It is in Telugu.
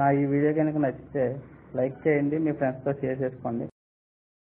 నా ఈ వీడియో కనుక నచ్చితే లైక్ చేయండి మీ ఫ్రెండ్స్తో షేర్ చేసుకోండి.